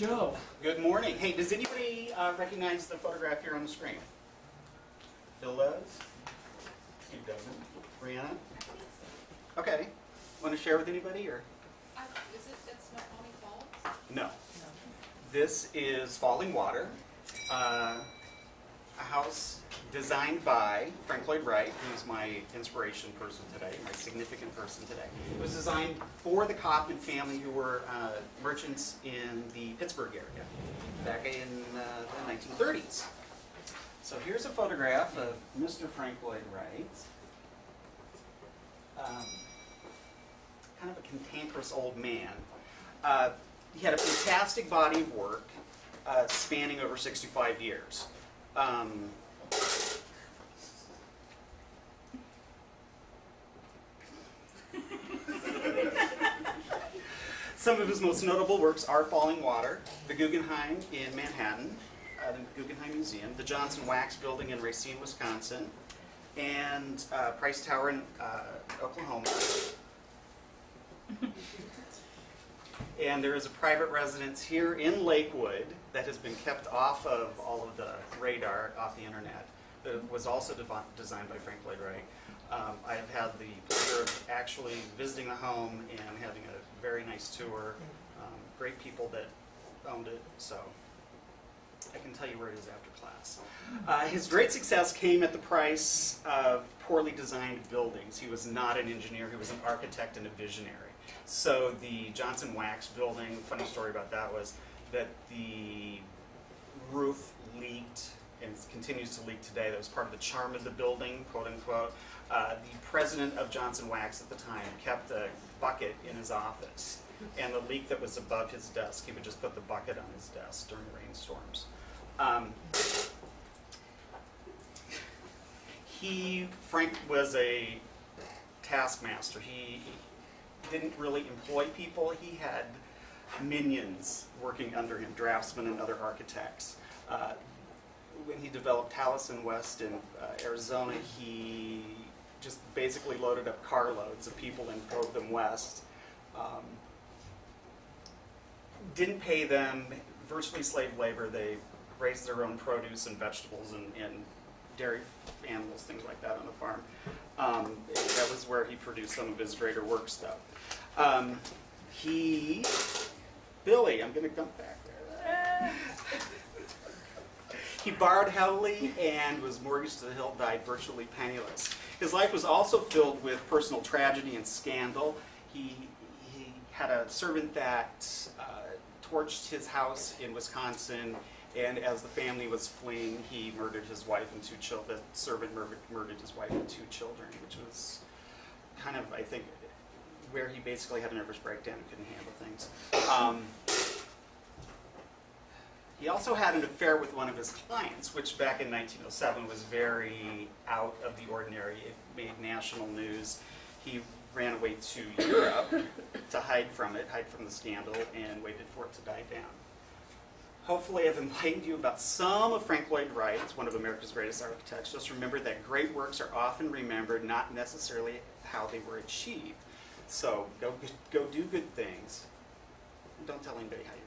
Joe. Good morning. Hey, does anybody uh, recognize the photograph here on the screen? Phil does? Steve doesn't? Brianna? Okay. Want to share with anybody or? Uh, Is it, it's Snoqualmie Falls? No. This is Falling Water, uh, a house designed by Frank Lloyd Wright, who's my inspiration person today, my significant person today. It was designed for the Kaufmann family, who were uh, merchants in the Pittsburgh area back in uh, the 1930s. So here's a photograph of Mr. Frank Lloyd Wright. Um, kind of a cantankerous old man. Uh, he had a fantastic body of work uh, spanning over 65 years. Um, some of his most notable works are Falling Water, the Guggenheim in Manhattan, uh, the Guggenheim Museum, the Johnson Wax Building in Racine, Wisconsin, and uh, Price Tower in uh, Oklahoma. And there is a private residence here in Lakewood that has been kept off of all of the radar, off the internet, that was also designed by Frank Lloyd Wright. Um, I have had the pleasure of actually visiting the home and having a very nice tour. Um, great people that owned it, so I can tell you where it is after class. Uh, his great success came at the price of poorly designed buildings. He was not an engineer, he was an architect and a visionary. So the Johnson Wax building, funny story about that was that the continues to leak today. That was part of the charm of the building, quote unquote. Uh, the president of Johnson Wax at the time kept a bucket in his office. And the leak that was above his desk, he would just put the bucket on his desk during rainstorms. Um, he, Frank was a taskmaster. He didn't really employ people. He had minions working under him, draftsmen and other architects. Uh, when he developed Taliesin West in uh, Arizona, he just basically loaded up carloads of people and drove them west. Um, didn't pay them virtually slave labor. They raised their own produce and vegetables and, and dairy animals, things like that on the farm. Um, that was where he produced some of his greater works, though. Um, he, Billy, I'm going to come back there. He borrowed heavily and was mortgaged to the hilt, died virtually penniless. His life was also filled with personal tragedy and scandal. He, he had a servant that uh, torched his house in Wisconsin, and as the family was fleeing, he murdered his wife and two children. The servant murdered, murdered his wife and two children, which was kind of, I think, where he basically had a nervous breakdown and couldn't handle things. Um, he also had an affair with one of his clients, which back in 1907 was very out of the ordinary. It made national news. He ran away to Europe to hide from it, hide from the scandal, and waited for it to die down. Hopefully, I've enlightened you about some of Frank Lloyd Wright, one of America's greatest architects. Just remember that great works are often remembered, not necessarily how they were achieved. So go, go do good things. Don't tell anybody how you